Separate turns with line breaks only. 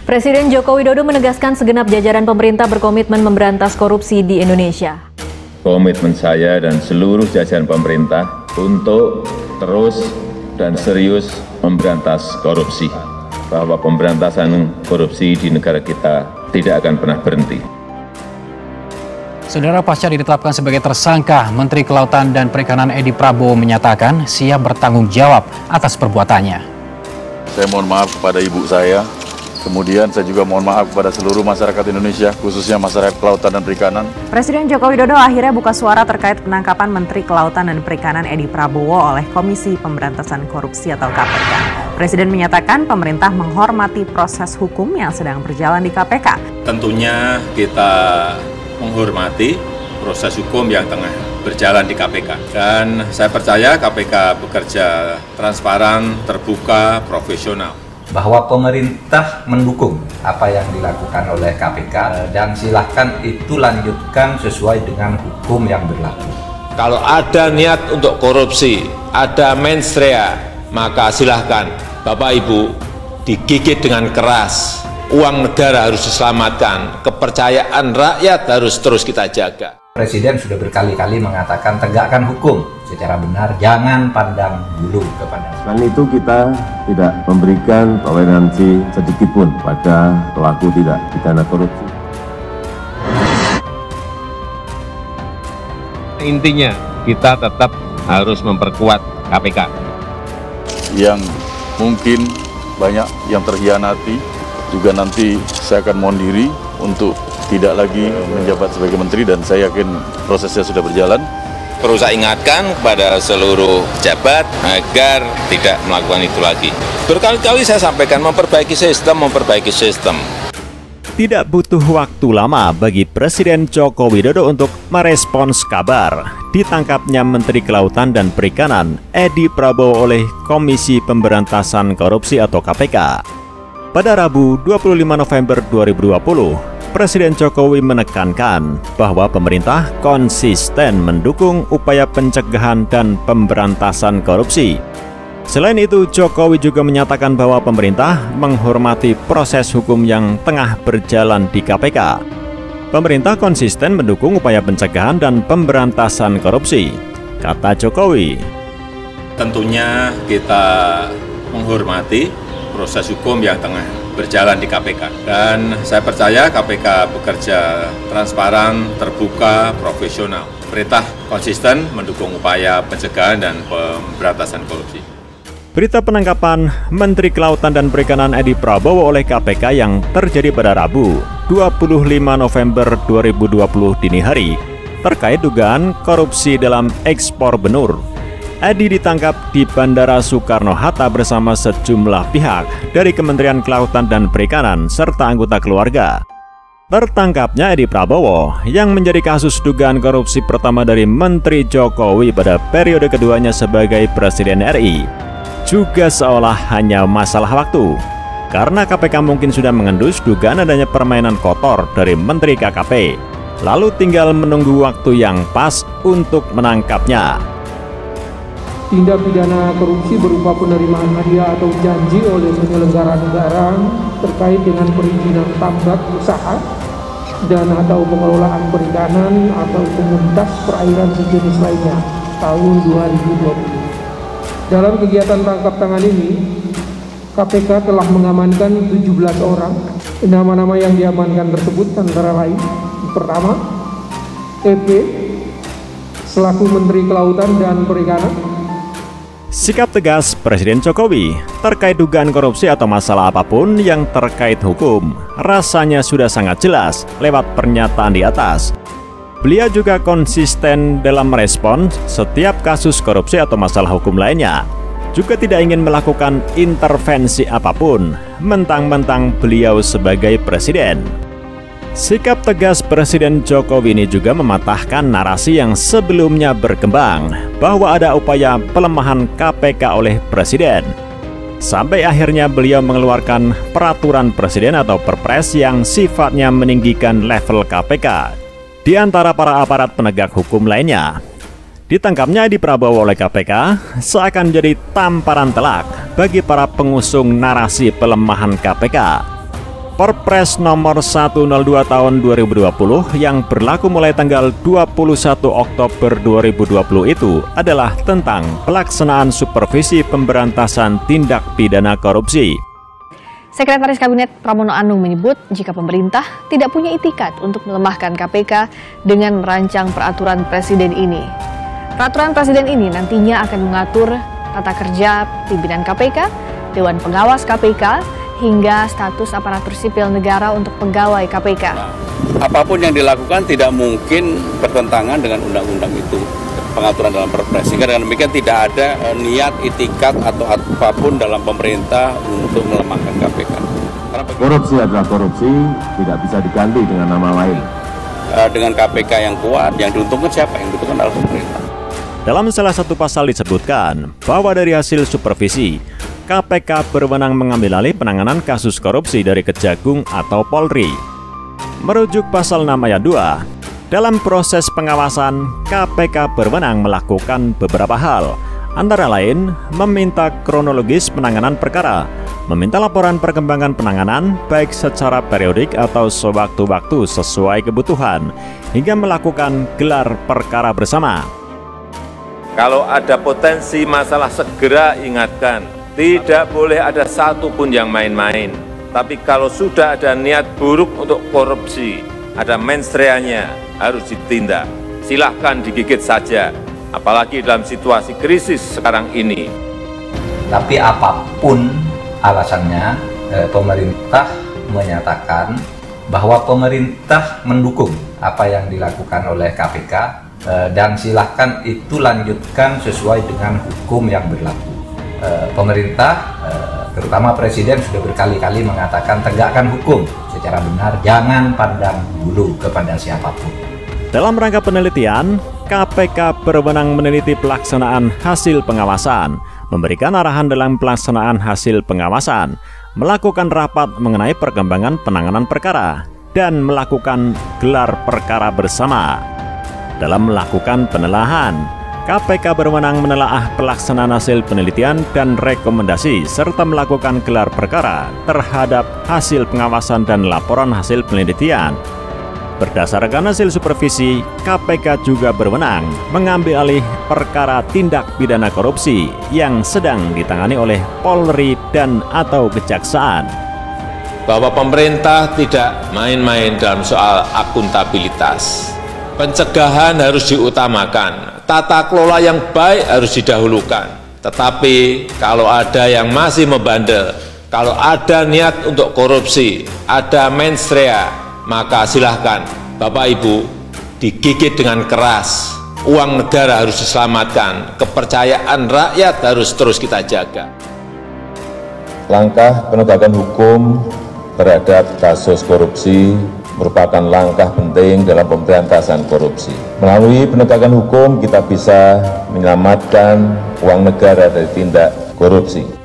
Presiden Joko Widodo menegaskan segenap jajaran pemerintah berkomitmen memberantas korupsi di Indonesia.
Komitmen saya dan seluruh jajaran pemerintah untuk terus dan serius memberantas korupsi. Bahwa pemberantasan korupsi di negara kita tidak akan pernah berhenti.
Saudara pasca ditetapkan sebagai tersangka, Menteri Kelautan dan Perikanan Edi Prabowo menyatakan siap bertanggung jawab atas perbuatannya.
Saya mohon maaf kepada ibu saya, Kemudian saya juga mohon maaf kepada seluruh masyarakat Indonesia, khususnya masyarakat kelautan dan perikanan.
Presiden Joko Widodo akhirnya buka suara terkait penangkapan Menteri Kelautan dan Perikanan Edi Prabowo oleh Komisi Pemberantasan Korupsi atau KPK. Presiden menyatakan pemerintah menghormati proses hukum yang sedang berjalan di KPK.
Tentunya kita menghormati proses hukum yang tengah berjalan di KPK. Dan saya percaya KPK bekerja transparan, terbuka, profesional
bahwa pemerintah mendukung apa yang dilakukan oleh KPK dan silahkan itu lanjutkan sesuai dengan hukum yang berlaku.
Kalau ada niat untuk korupsi, ada menstrea, maka silahkan Bapak Ibu digigit dengan keras. Uang negara harus diselamatkan, kepercayaan rakyat harus terus kita jaga.
Presiden sudah berkali-kali mengatakan tegakkan hukum secara benar, jangan pandang bulu kepada.
Selain itu kita tidak memberikan toleransi sedikit pun pada pelaku tidak pidana korupsi.
Intinya kita tetap harus memperkuat KPK.
Yang mungkin banyak yang terhianati, juga nanti saya akan mohon diri untuk tidak lagi menjabat sebagai menteri dan saya yakin prosesnya sudah berjalan.
Perlu saya ingatkan kepada seluruh pejabat agar tidak melakukan itu lagi. Berkali-kali saya sampaikan memperbaiki sistem, memperbaiki sistem.
Tidak butuh waktu lama bagi Presiden Joko Widodo untuk merespons kabar ditangkapnya Menteri Kelautan dan Perikanan Edi Prabowo oleh Komisi Pemberantasan Korupsi atau KPK. Pada Rabu 25 November 2020, Presiden Jokowi menekankan bahwa pemerintah konsisten mendukung upaya pencegahan dan pemberantasan korupsi. Selain itu, Jokowi juga menyatakan bahwa pemerintah menghormati proses hukum yang tengah berjalan di KPK. Pemerintah konsisten mendukung upaya pencegahan dan pemberantasan korupsi, kata Jokowi.
Tentunya kita menghormati proses hukum yang tengah berjalan di KPK. Dan saya percaya KPK bekerja transparan, terbuka, profesional. Perintah konsisten mendukung upaya pencegahan dan pemberantasan korupsi.
Berita penangkapan Menteri Kelautan dan Perikanan Edi Prabowo oleh KPK yang terjadi pada Rabu 25 November 2020 dini hari terkait dugaan korupsi dalam ekspor benur Edi ditangkap di Bandara Soekarno-Hatta bersama sejumlah pihak dari Kementerian Kelautan dan Perikanan serta anggota keluarga. Tertangkapnya Edi Prabowo yang menjadi kasus dugaan korupsi pertama dari Menteri Jokowi pada periode keduanya sebagai Presiden RI juga seolah hanya masalah waktu. Karena KPK mungkin sudah mengendus dugaan adanya permainan kotor dari Menteri KKP lalu tinggal menunggu waktu yang pas untuk menangkapnya
tindak pidana korupsi berupa penerimaan hadiah atau janji oleh penyelenggara negara terkait dengan perizinan tambak usaha dan atau pengelolaan perikanan atau komunitas perairan sejenis lainnya tahun 2020. Dalam kegiatan tangkap tangan ini, KPK telah mengamankan 17 orang. Nama-nama yang diamankan tersebut antara lain pertama, EP selaku Menteri Kelautan dan Perikanan
Sikap tegas Presiden Jokowi terkait dugaan korupsi atau masalah apa pun yang terkait hukum rasanya sudah sangat jelas lewat pernyataan di atas. Beliau juga konsisten dalam merespon setiap kasus korupsi atau masalah hukum lainnya. Juga tidak ingin melakukan intervensi apa pun, mentang-mentang beliau sebagai presiden. Sikap tegas Presiden Jokowi ini juga mematahkan narasi yang sebelumnya berkembang bahwa ada upaya pelemahan KPK oleh Presiden. Sampai akhirnya beliau mengeluarkan peraturan Presiden atau Perpres yang sifatnya meninggikan level KPK di antara para aparat penegak hukum lainnya. Ditangkapnya di Prabowo oleh KPK seakan jadi tamparan telak bagi para pengusung narasi pelemahan KPK Perpres nomor 102 tahun 2020 yang berlaku mulai tanggal 21 Oktober 2020 itu adalah tentang pelaksanaan supervisi pemberantasan tindak pidana korupsi.
Sekretaris Kabinet Pramono Anung menyebut jika pemerintah tidak punya itikat untuk melemahkan KPK dengan merancang peraturan presiden ini. Peraturan presiden ini nantinya akan mengatur tata kerja pimpinan KPK, Dewan Pengawas KPK, hingga status aparatur sipil negara untuk pegawai KPK.
Apa pun yang dilakukan tidak mungkin bertentangan dengan undang-undang itu pengaturan dalam perpres. Sehingga dengan demikian tidak ada eh, niat, itikat atau apa pun dalam pemerintah untuk melemahkan KPK.
Korupsi adalah korupsi, tidak bisa diganti dengan nama lain.
Eh, dengan KPK yang kuat, yang diuntungkan siapa? Yang diuntungkan adalah pemerintah.
Dalam salah satu pasal disebutkan bahwa dari hasil supervisi, KPK berwenang mengambil alih penanganan kasus korupsi dari Kejagung atau Polri. Merujuk pasal 6 ayat 2, dalam proses pengawasan, KPK berwenang melakukan beberapa hal, antara lain meminta kronologis penanganan perkara, meminta laporan perkembangan penanganan baik secara periodik atau sewaktu-waktu sesuai kebutuhan, hingga melakukan gelar perkara bersama.
Kalau ada potensi masalah segera ingatkan, tidak boleh ada satu pun yang main-main. Tapi kalau sudah ada niat buruk untuk korupsi, ada menstreanya, harus ditindak. Silahkan digigit saja, apalagi dalam situasi krisis sekarang ini.
Tapi apa pun alasannya, eh, pemerintah menyatakan bahwa pemerintah mendukung apa yang dilakukan oleh KPK eh, dan silahkan itu lanjutkan sesuai dengan hukum yang berlaku. Eh, pemerintah, eh, terutama presiden sudah berkali-kali mengatakan tegakkan hukum secara benar, jangan pandang bulu kepada siapa pun.
Dalam rangka penelitian, KPK berwenang meneliti pelaksanaan hasil pengawasan, memberikan arahan dalam pelaksanaan hasil pengawasan, melakukan rapat mengenai perkembangan penanganan perkara, dan melakukan gelar perkara bersama. Dalam melakukan penelahan, KPK berwenang menelaah pelaksanaan hasil penelitian dan rekomendasi serta melakukan gelar perkara terhadap hasil pengawasan dan laporan hasil penelitian. Berdasarkan hasil supervisi, KPK juga berwenang mengambil alih perkara tindak pidana korupsi yang sedang ditangani oleh Polri dan atau Kejaksaan.
Bahwa pemerintah tidak main-main dalam soal akuntabilitas. Pencegahan harus diutamakan, tata kelola yang baik harus didahulukan. Tetapi kalau ada yang masih membandel, kalau ada niat untuk korupsi, ada menstrea, maka silahkan Bapak Ibu digigit dengan keras. Uang negara harus diselamatkan, kepercayaan rakyat harus terus kita jaga.
Langkah penegakan hukum terhadap kasus korupsi merupakan langkah penting dalam pemberantasan korupsi. Melalui penegakan hukum kita bisa menyelamatkan uang negara dari tindak korupsi.